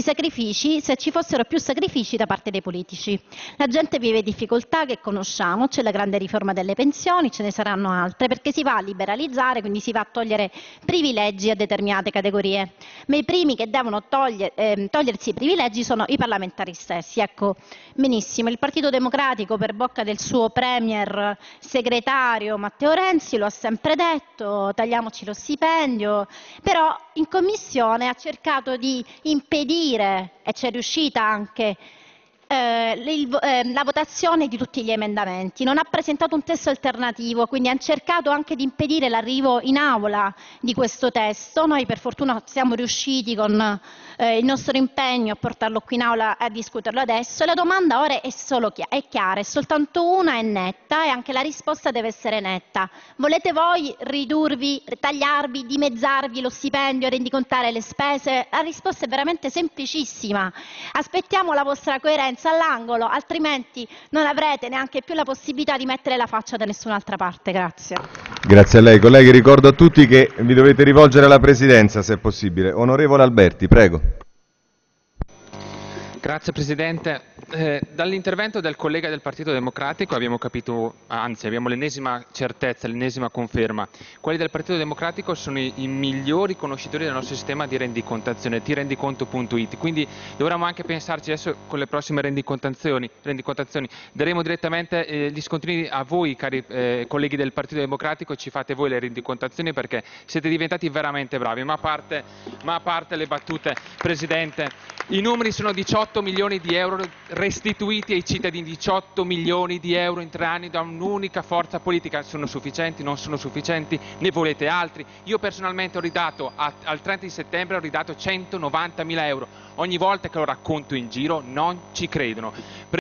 i sacrifici, se ci fossero più sacrifici da parte dei politici. La gente vive difficoltà che conosciamo, c'è la grande riforma delle pensioni, ce ne saranno altre, perché si va a liberalizzare, quindi si va a togliere privilegi a determinate categorie. Ma i primi che devono togliere, eh, togliersi i privilegi sono i parlamentari stessi. Ecco, benissimo, il Partito Democratico per bocca del suo premier segretario Matteo Renzi lo ha sempre detto, tagliamoci lo stipendio, però in commissione ha cercato di impedire, e c'è riuscita anche, eh, il, eh, la votazione di tutti gli emendamenti, non ha presentato un testo alternativo, quindi ha cercato anche di impedire l'arrivo in aula di questo testo. Noi per fortuna siamo riusciti con eh, il nostro impegno a portarlo qui in aula a discuterlo adesso. La domanda ora è, solo chi è chiara, è soltanto una è netta e anche la risposta deve essere netta. Volete voi ridurvi, tagliarvi, dimezzarvi lo stipendio, rendicontare le spese? La risposta è veramente semplicissima. Aspettiamo la vostra coerenza senza all'angolo, altrimenti non avrete neanche più la possibilità di mettere la faccia da nessun'altra parte. Grazie. Grazie a lei. Colleghi, ricordo a tutti che vi dovete rivolgere alla Presidenza se è possibile. Onorevole Alberti, prego. Grazie Presidente. Eh, dall'intervento del collega del Partito Democratico abbiamo capito, anzi abbiamo l'ennesima certezza, l'ennesima conferma. Quelli del Partito Democratico sono i, i, migliori conoscitori del nostro sistema di rendicontazione, trendiconto.it, quindi dovremmo anche pensarci adesso con le prossime rendicontazioni, rendicontazioni. daremo direttamente eh, gli scontrini a voi cari eh, colleghi del Partito Democratico, ci fate voi le rendicontazioni perché siete diventati veramente bravi, ma a parte, ma a parte le battute Presidente, i numeri sono 18 milioni di euro restituiti ai cittadini, 18 milioni di euro in tre anni da un'unica forza politica. Sono sufficienti? Non sono sufficienti? Ne volete altri? Io personalmente ho ridato, a, al 30 di settembre ho ridato 190 mila euro. Ogni volta che lo racconto in giro non ci credono.